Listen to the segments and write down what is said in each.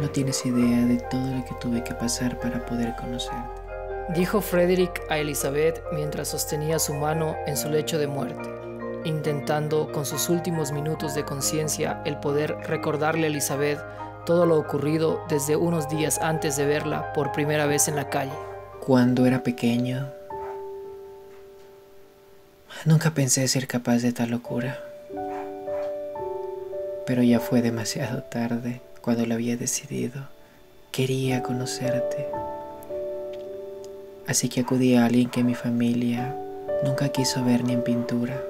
No tienes idea de todo lo que tuve que pasar para poder conocerte. Dijo Frederick a Elizabeth mientras sostenía su mano en su lecho de muerte, intentando con sus últimos minutos de conciencia el poder recordarle a Elizabeth todo lo ocurrido desde unos días antes de verla por primera vez en la calle. Cuando era pequeño, nunca pensé ser capaz de tal locura. Pero ya fue demasiado tarde cuando lo había decidido. Quería conocerte. Así que acudí a alguien que mi familia nunca quiso ver ni en pintura.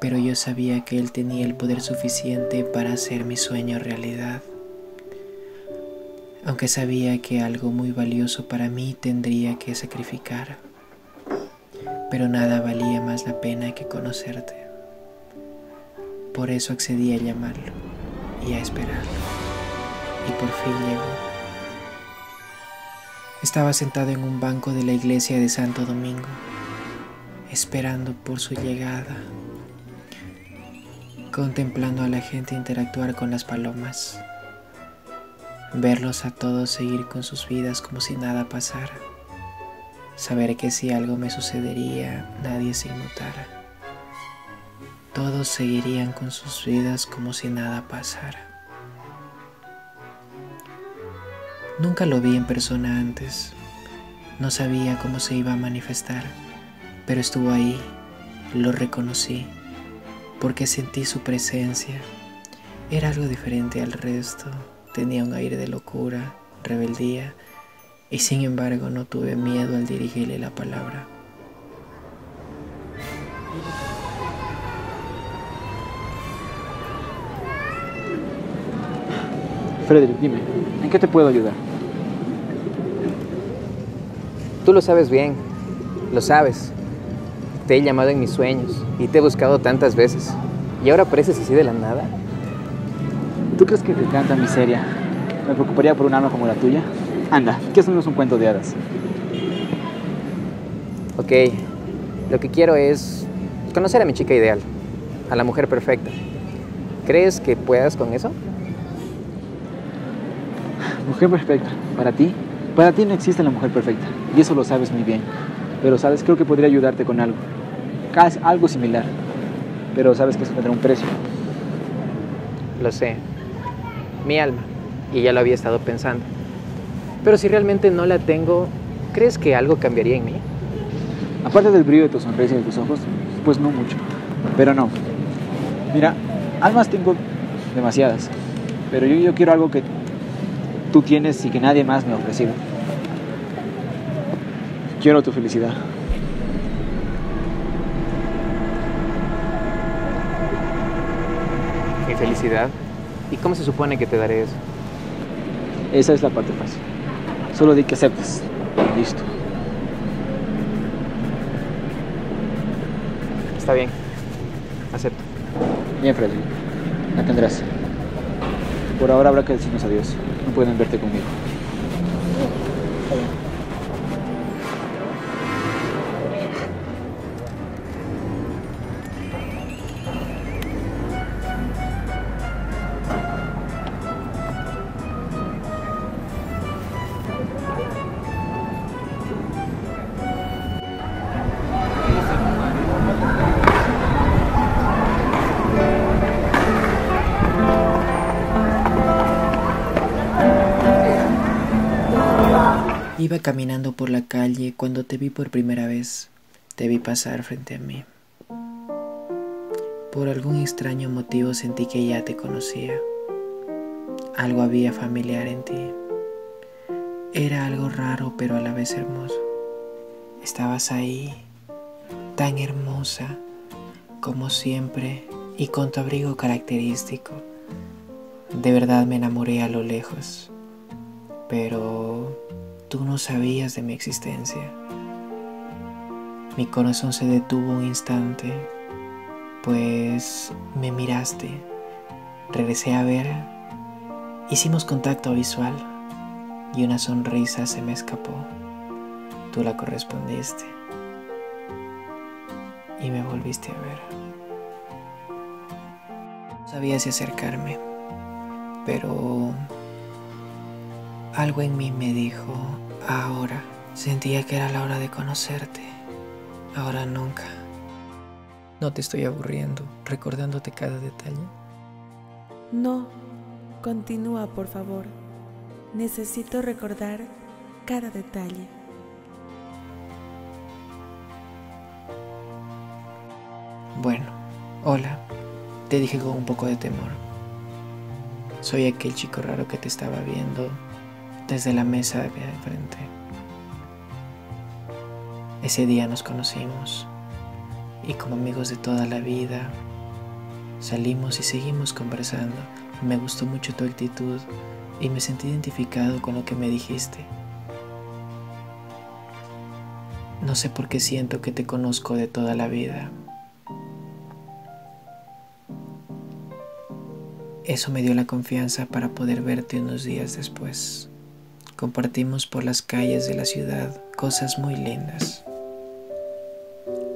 Pero yo sabía que él tenía el poder suficiente para hacer mi sueño realidad. Aunque sabía que algo muy valioso para mí tendría que sacrificar. Pero nada valía más la pena que conocerte. Por eso accedí a llamarlo y a esperarlo. Y por fin llegó. Estaba sentado en un banco de la iglesia de Santo Domingo, esperando por su llegada, contemplando a la gente interactuar con las palomas, verlos a todos seguir con sus vidas como si nada pasara, saber que si algo me sucedería nadie se inmutara, todos seguirían con sus vidas como si nada pasara. Nunca lo vi en persona antes. No sabía cómo se iba a manifestar, pero estuvo ahí, lo reconocí, porque sentí su presencia. Era algo diferente al resto, tenía un aire de locura, rebeldía, y sin embargo no tuve miedo al dirigirle la palabra. Frederick, dime, ¿en qué te puedo ayudar? Tú lo sabes bien, lo sabes. Te he llamado en mis sueños y te he buscado tantas veces. ¿Y ahora apareces así de la nada? ¿Tú crees que te tanta miseria me preocuparía por un alma como la tuya? Anda, que eso no es un cuento de hadas. Ok, lo que quiero es conocer a mi chica ideal, a la mujer perfecta. ¿Crees que puedas con eso? Mujer perfecta, para ti, para ti no existe la mujer perfecta, y eso lo sabes muy bien. Pero sabes, creo que podría ayudarte con algo, Casi algo similar. Pero sabes que eso tendrá un precio. Lo sé. Mi alma. Y ya lo había estado pensando. Pero si realmente no la tengo, ¿crees que algo cambiaría en mí? Aparte del brillo de tu sonrisa y de tus ojos, pues no mucho. Pero no. Mira, almas tengo demasiadas. Pero yo, yo quiero algo que tú tienes y que nadie más me ha ofrecido. Quiero tu felicidad. Mi felicidad. ¿Y cómo se supone que te daré eso? Esa es la parte fácil. Solo di que aceptes. Listo. Está bien. Acepto. Bien, Freddy. La tendrás. Por ahora habrá que decirnos adiós. No pueden verte conmigo. Iba caminando por la calle cuando te vi por primera vez. Te vi pasar frente a mí. Por algún extraño motivo sentí que ya te conocía. Algo había familiar en ti. Era algo raro pero a la vez hermoso. Estabas ahí, tan hermosa como siempre y con tu abrigo característico. De verdad me enamoré a lo lejos. Pero Tú no sabías de mi existencia. Mi corazón se detuvo un instante, pues me miraste. Regresé a ver. Hicimos contacto visual. y una sonrisa se me escapó. Tú la correspondiste y me volviste a ver. No sabía si acercarme, pero algo en mí me dijo, ahora. Sentía que era la hora de conocerte, ahora nunca. No te estoy aburriendo, recordándote cada detalle. No, continúa por favor. Necesito recordar cada detalle. Bueno, hola, te dije con un poco de temor. Soy aquel chico raro que te estaba viendo desde la mesa de frente. Ese día nos conocimos y como amigos de toda la vida salimos y seguimos conversando. Me gustó mucho tu actitud y me sentí identificado con lo que me dijiste. No sé por qué siento que te conozco de toda la vida. Eso me dio la confianza para poder verte unos días después. Compartimos por las calles de la ciudad cosas muy lindas.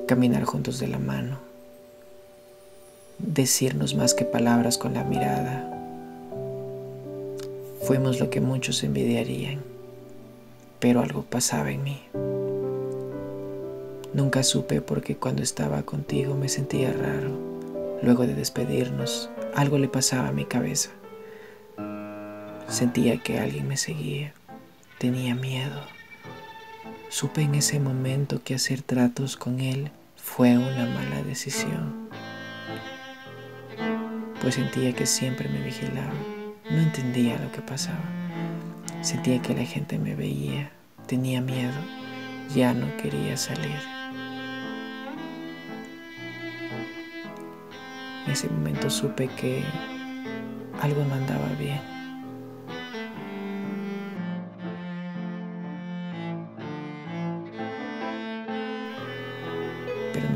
Caminar juntos de la mano. Decirnos más que palabras con la mirada. Fuimos lo que muchos envidiarían, pero algo pasaba en mí. Nunca supe porque cuando estaba contigo me sentía raro. Luego de despedirnos, algo le pasaba a mi cabeza. Sentía que alguien me seguía. Tenía miedo. Supe en ese momento que hacer tratos con él fue una mala decisión. Pues sentía que siempre me vigilaba. No entendía lo que pasaba. Sentía que la gente me veía. Tenía miedo. Ya no quería salir. En ese momento supe que algo no andaba bien.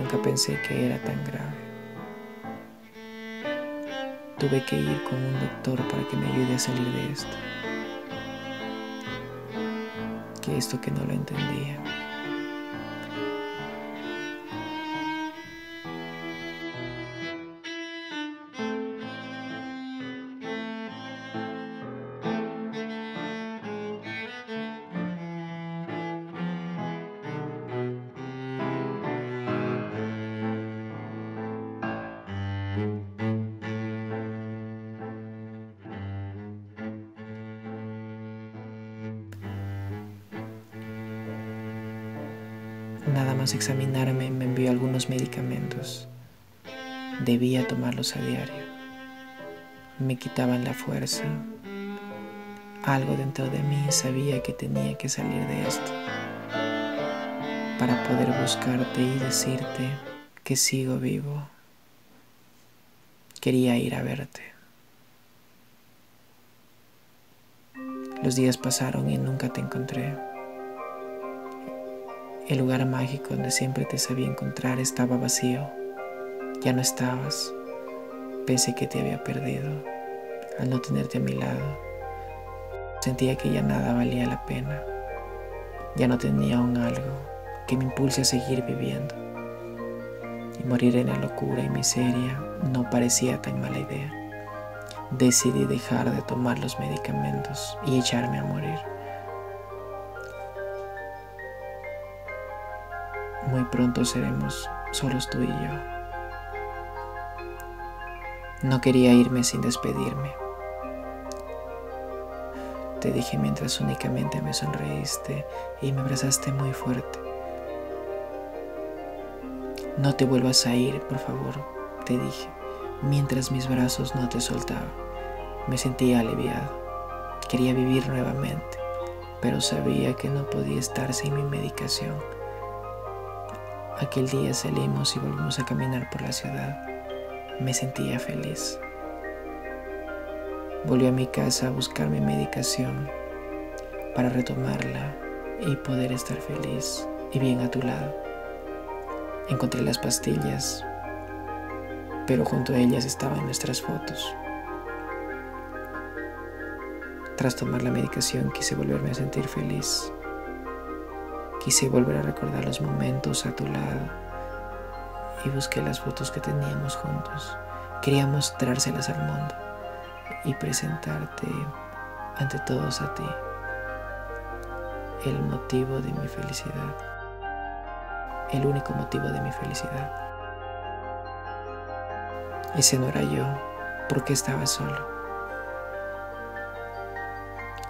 Nunca pensé que era tan grave. Tuve que ir con un doctor para que me ayude a salir de esto. Que esto que no lo entendía. Nada más examinarme me envió algunos medicamentos. Debía tomarlos a diario. Me quitaban la fuerza. Algo dentro de mí sabía que tenía que salir de esto para poder buscarte y decirte que sigo vivo. Quería ir a verte. Los días pasaron y nunca te encontré. El lugar mágico donde siempre te sabía encontrar estaba vacío. Ya no estabas. Pensé que te había perdido al no tenerte a mi lado. Sentía que ya nada valía la pena. Ya no tenía un algo que me impulse a seguir viviendo. Y morir en la locura y miseria no parecía tan mala idea. Decidí dejar de tomar los medicamentos y echarme a morir. Muy pronto seremos solos tú y yo. No quería irme sin despedirme. Te dije mientras únicamente me sonreíste y me abrazaste muy fuerte. No te vuelvas a ir, por favor, te dije, mientras mis brazos no te soltaban. Me sentía aliviado. Quería vivir nuevamente, pero sabía que no podía estar sin mi medicación. Aquel día salimos y volvimos a caminar por la ciudad. Me sentía feliz. Volví a mi casa a buscar mi medicación para retomarla y poder estar feliz y bien a tu lado. Encontré las pastillas, pero junto a ellas estaban nuestras fotos. Tras tomar la medicación quise volverme a sentir feliz. Quise volver a recordar los momentos a tu lado y busqué las fotos que teníamos juntos. Quería mostrárselas al mundo y presentarte ante todos a ti el motivo de mi felicidad, el único motivo de mi felicidad. Ese no era yo, porque estaba solo.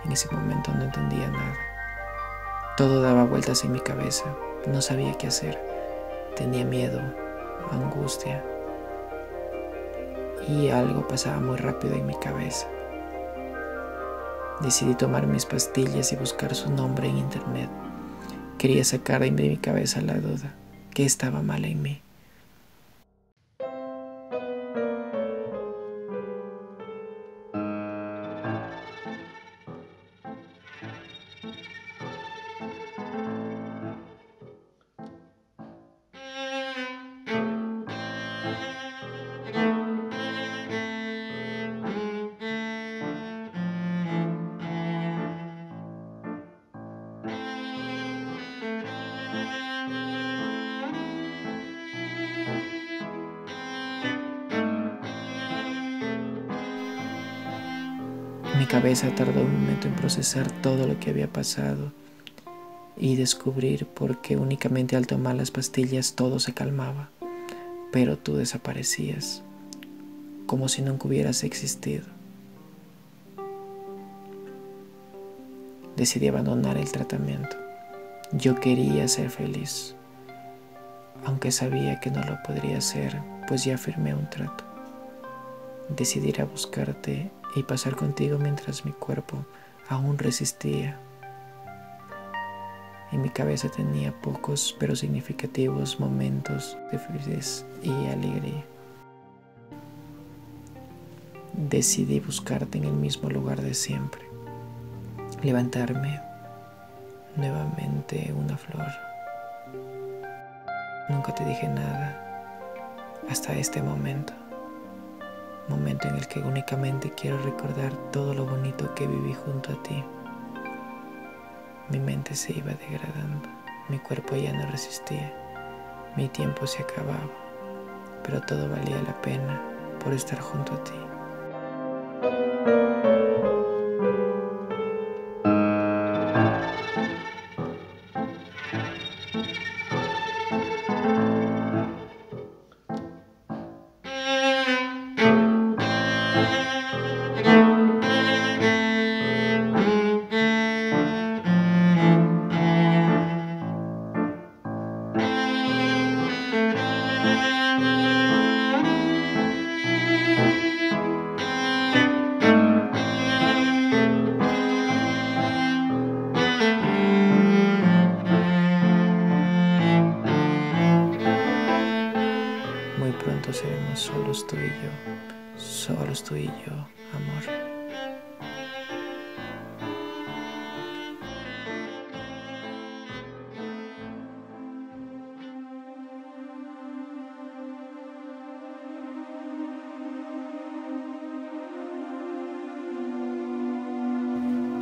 En ese momento no entendía nada. Todo daba vueltas en mi cabeza, no sabía qué hacer. Tenía miedo, angustia y algo pasaba muy rápido en mi cabeza. Decidí tomar mis pastillas y buscar su nombre en internet. Quería sacar de mi cabeza la duda que estaba mal en mí. Mi cabeza tardó un momento en procesar todo lo que había pasado y descubrir por qué únicamente al tomar las pastillas todo se calmaba, pero tú desaparecías, como si nunca hubieras existido. Decidí abandonar el tratamiento. Yo quería ser feliz, aunque sabía que no lo podría hacer, pues ya firmé un trato. Decidí ir a buscarte y pasar contigo mientras mi cuerpo aún resistía. En mi cabeza tenía pocos pero significativos momentos de felicidad y alegría. Decidí buscarte en el mismo lugar de siempre, levantarme nuevamente una flor. Nunca te dije nada hasta este momento momento en el que únicamente quiero recordar todo lo bonito que viví junto a ti. Mi mente se iba degradando, mi cuerpo ya no resistía, mi tiempo se acababa, pero todo valía la pena por estar junto a ti.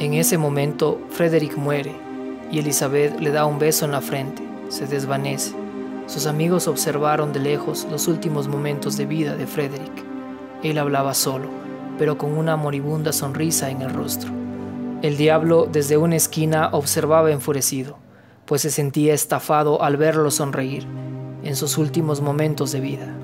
En ese momento, Frederick muere y Elizabeth le da un beso en la frente, se desvanece. Sus amigos observaron de lejos los últimos momentos de vida de Frederick. Él hablaba solo, pero con una moribunda sonrisa en el rostro. El diablo desde una esquina observaba enfurecido, pues se sentía estafado al verlo sonreír en sus últimos momentos de vida.